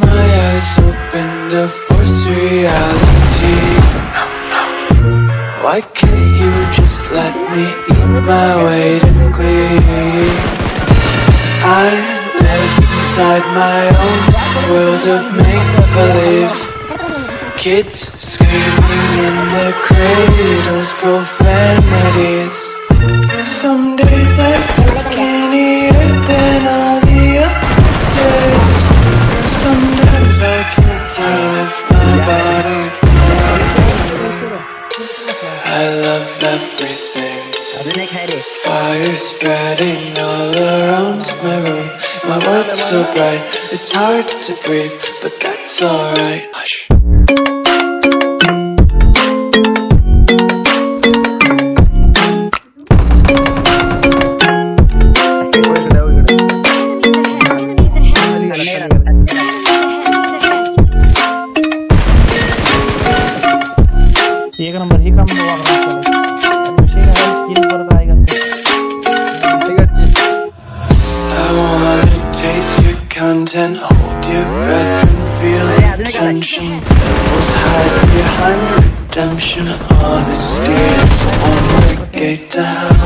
my eyes open to force reality. Why can't you just let me eat my weight in glee? I live inside my own world of make-believe. Kids screaming in their cradles, profanities I can tell if my body I love everything Fire spreading all around my room. My world's so bright, it's hard to breathe But that's alright. Hush. Content Hold your breath and feel the tension. Devils hide behind redemption Honesty is one gate to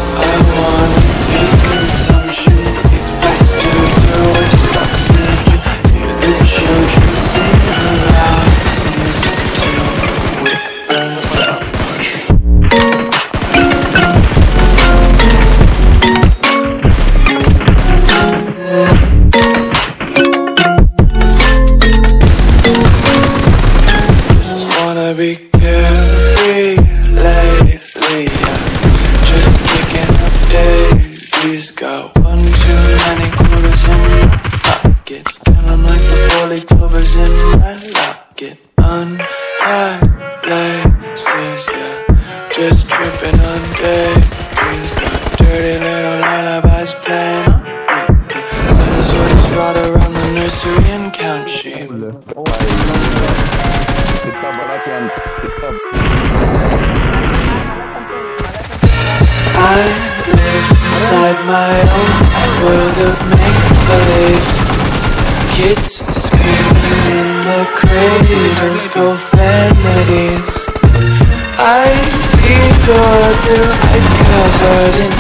daisies. Got one too many quarters in my pockets. Count 'em like the four clovers in my locket. Untied laces, yeah. Just tripping on daydreams. Got dirty little lullabies playing on repeat. Let us always ride around the nursery and count sheep. My own world of make-believe Kids screaming in their cradles, profanities I see the world through ice covered in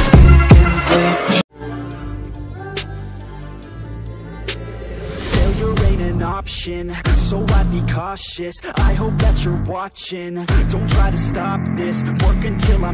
Failure ain't an option, so I'd be cautious. I hope that you're watching. Don't try to stop this, work until I'm